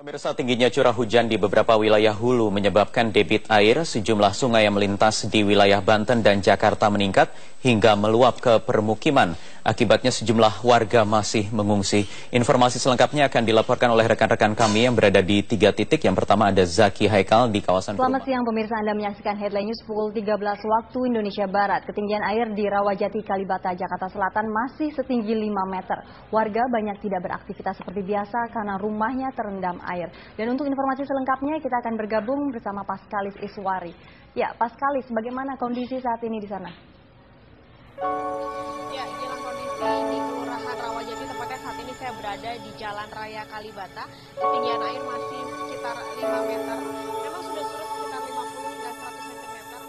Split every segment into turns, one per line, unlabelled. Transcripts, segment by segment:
Pemirsa tingginya curah hujan di beberapa wilayah hulu menyebabkan debit air sejumlah sungai yang melintas di wilayah Banten dan Jakarta meningkat hingga meluap ke permukiman. Akibatnya sejumlah warga masih mengungsi. Informasi selengkapnya akan dilaporkan oleh rekan-rekan kami yang berada di tiga titik. Yang pertama ada Zaki Haikal di kawasan
Selamat siang pemirsa Anda menyaksikan Headline News pukul 13 waktu Indonesia Barat. Ketinggian air di Rawajati, Kalibata, Jakarta Selatan masih setinggi 5 meter. Warga banyak tidak beraktivitas seperti biasa karena rumahnya terendam air. Dan untuk informasi selengkapnya kita akan bergabung bersama Paskalis Iswari. Ya, Paskalis, bagaimana kondisi saat ini di sana?
Ya, inilah kondisi di Kelurahan Rawajati, tepatnya saat ini saya berada di Jalan Raya Kalibata. Ketinggian air masih sekitar 5 meter. Memang sudah surut sekitar 50 hingga 100 cm, namun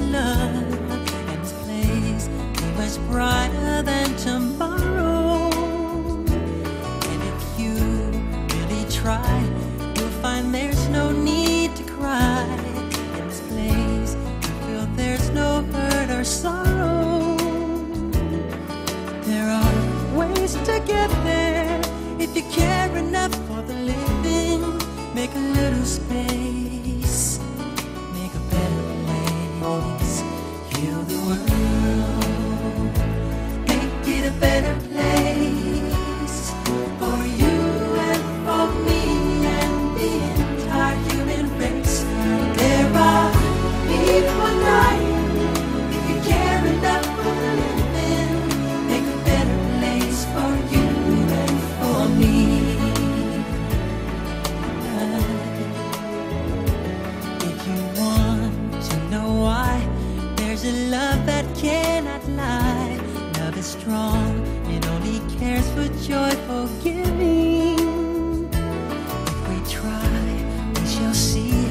love. And this place is much brighter than tomorrow. And if you really try, you'll find there's no need to cry. In this place, you feel there's no hurt or sorrow. There are ways to get there if you care enough for the living. Make a little space, that cannot lie. Love is strong, it only cares for joyful giving. If we try, we shall see.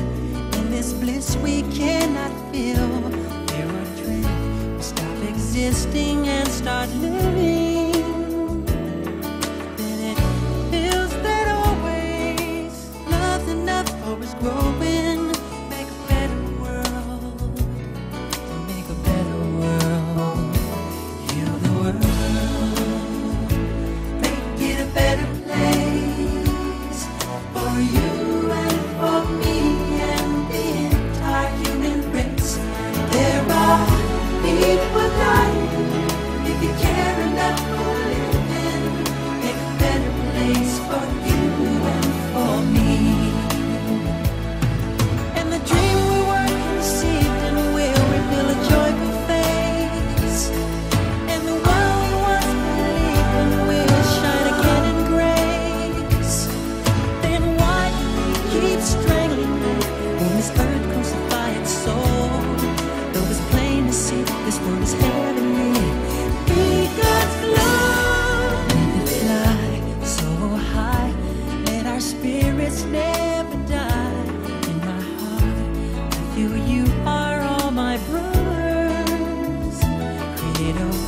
In this bliss we cannot feel. Fear or dread, stop existing and start living. Place for